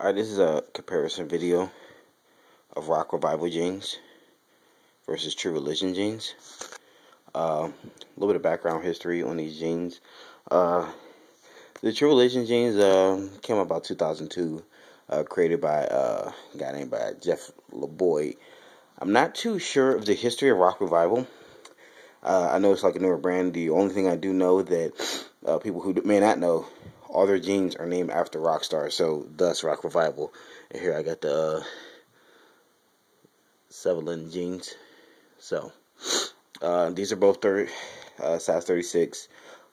Alright, this is a comparison video of rock revival jeans versus true religion jeans. Uh, a little bit of background history on these jeans. Uh, the true religion jeans uh, came about 2002, uh, created by uh, a guy named by Jeff Lubell. I'm not too sure of the history of rock revival. Uh, I know it's like a newer brand. The only thing I do know that people who may not know all their jeans are named after rock stars, so thus Rock Revival. And here I got the uh, Sevelin jeans. So uh, these are both 30, uh, size 36.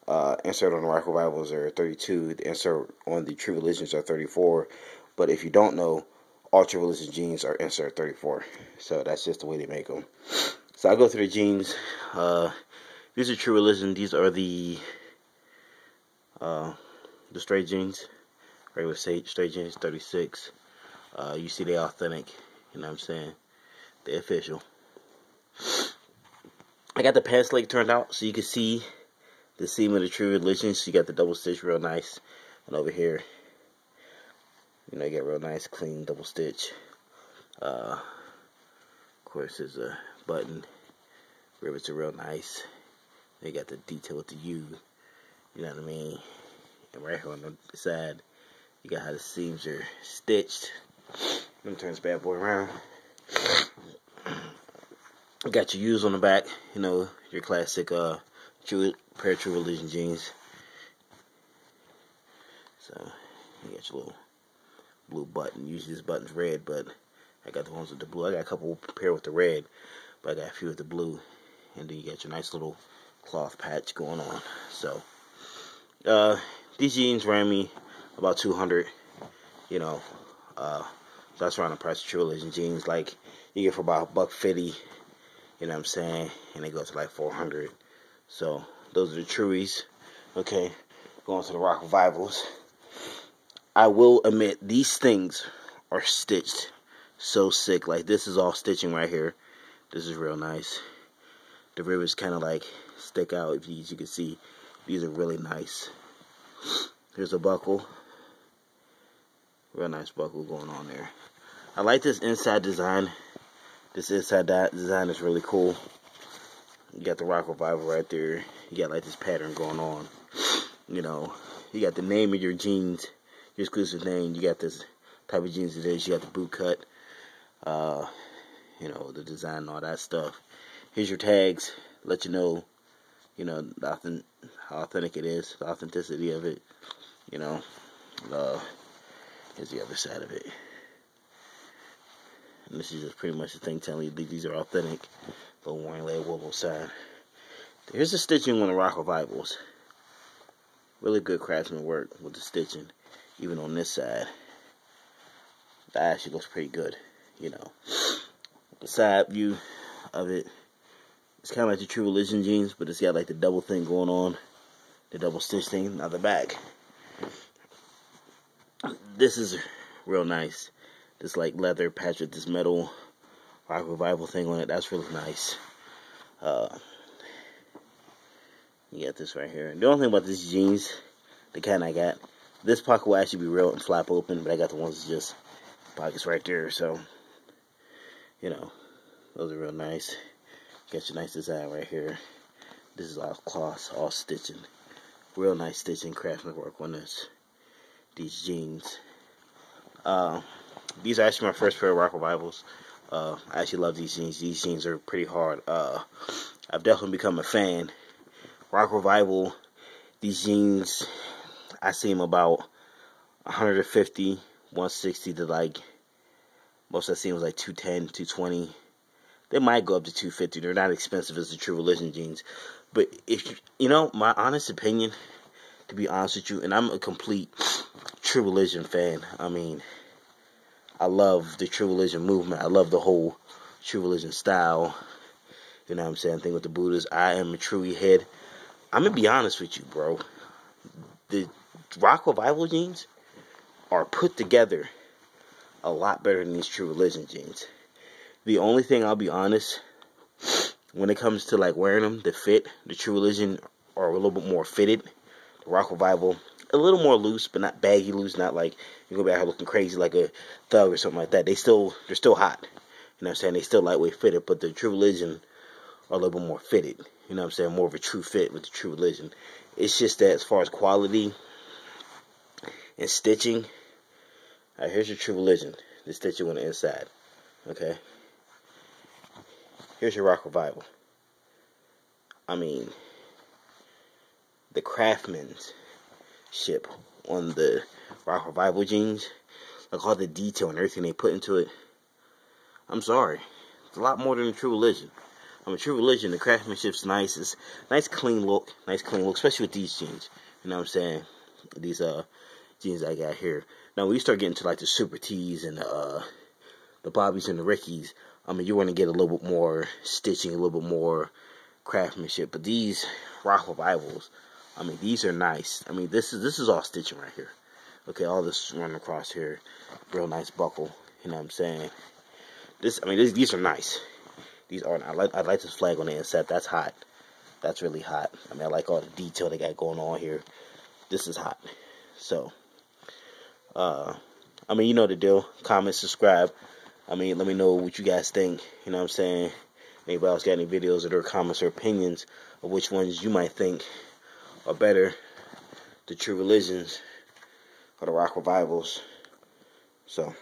Uh, insert on the Rock Revivals are 32. The insert on the True Religions are 34. But if you don't know, all True Religion jeans are insert 34. So that's just the way they make them. So I go through the jeans. Uh, these are True Religion. These are the uh, the straight jeans, regular straight jeans, 36. Uh, you see they authentic, you know what I'm saying? They official. I got the pants leg turned out so you can see the seam of the true religion. So you got the double stitch real nice. And over here, you know, you get real nice, clean double stitch. Uh, of course, there's a button. Rivets are real nice. They got the detail with the U. You know what I mean? And right here on the side, you got how the seams are stitched. Let me turn this bad boy around. You got your U's on the back, you know, your classic uh true pair of true religion jeans. So you got your little blue button. Usually this button's red, but I got the ones with the blue. I got a couple pair with the red, but I got a few with the blue. And then you got your nice little cloth patch going on. So uh these jeans ran me about 200 you know uh, that's around the price of true religion jeans. Like you get for about a buck 50 you know what i'm saying? And they go to like 400 so those are the truies okay? Going to the rock revivals. I will admit these things are stitched so sick. Like this is all stitching right here. This is real nice. The rivets kind of like stick out. If you, you can see these are really nice Here's a buckle. Real nice buckle going on there. I like this inside design. This inside that design is really cool. You got the Rock Revival right there. You got like this pattern going on. You know, you got the name of your jeans, your exclusive name. You got this type of jeans it is. You got the boot cut. Uh, you know, the design and all that stuff. Here's your tags. Let you know you know, how authentic it is, the authenticity of it, you know. Uh, here's the other side of it. And this is just pretty much the thing telling you these are authentic. The Warren Lay Wobble side. Here's the stitching on the Rock Revivals. Really good craftsman work with the stitching, even on this side. That actually looks pretty good, you know. The side view of it it's kind of like the True Religion jeans, but it's got like the double thing going on, the double stitch thing on the back. This is real nice. This like leather patch with this metal rock revival thing on it. That's really nice. Uh, you got this right here. The only thing about these jeans, the kind I got, this pocket will actually be real and flap open, but I got the ones just pockets right there. So, you know, those are real nice. Got your nice design right here. This is all cloth, all stitching. Real nice stitching, craftsman work on this. These jeans. Uh, these are actually my first pair of Rock Revivals. Uh, I actually love these jeans. These jeans are pretty hard. Uh, I've definitely become a fan. Rock Revival, these jeans, I see them about 150, 160 to like, most I see was like 210, 220. They might go up to 250. They're not expensive as the True Religion jeans. But if you, know, my honest opinion, to be honest with you, and I'm a complete True Religion fan. I mean, I love the True Religion movement. I love the whole True Religion style. You know what I'm saying? Thing with the Buddhas. I am a True head. I'm gonna be honest with you, bro. The Rock Revival jeans are put together a lot better than these True Religion jeans. The only thing I'll be honest, when it comes to like wearing them, the fit, the True Religion are a little bit more fitted. The Rock Revival a little more loose, but not baggy loose. Not like you're go back here looking crazy like a thug or something like that. They still they're still hot. You know what I'm saying? They still lightweight fitted, but the True Religion are a little bit more fitted. You know what I'm saying? More of a true fit with the True Religion. It's just that as far as quality and stitching, here's your True Religion. The stitching on the inside. Okay. Here's your Rock Revival. I mean, the craftsmanship on the Rock Revival jeans, like all the detail and everything they put into it. I'm sorry, it's a lot more than a True Religion. I'm a True Religion. The craftsmanship's nice. It's nice, clean look. Nice, clean look, especially with these jeans. You know what I'm saying? These uh jeans I got here. Now, when you start getting to like the Super Tees and the uh, the Bobbies and the Rickies, I mean, you want to get a little bit more stitching, a little bit more craftsmanship. But these Rock Revivals, I mean, these are nice. I mean, this is this is all stitching right here. Okay, all this running across here, real nice buckle. You know what I'm saying? This, I mean, this, these are nice. These are. I like. I like this flag on the inside. That's hot. That's really hot. I mean, I like all the detail they got going on here. This is hot. So, uh, I mean, you know the deal. Comment, subscribe. I mean, let me know what you guys think. You know what I'm saying? Anybody else got any videos or their comments or opinions of which ones you might think are better? The true religions or the rock revivals. So.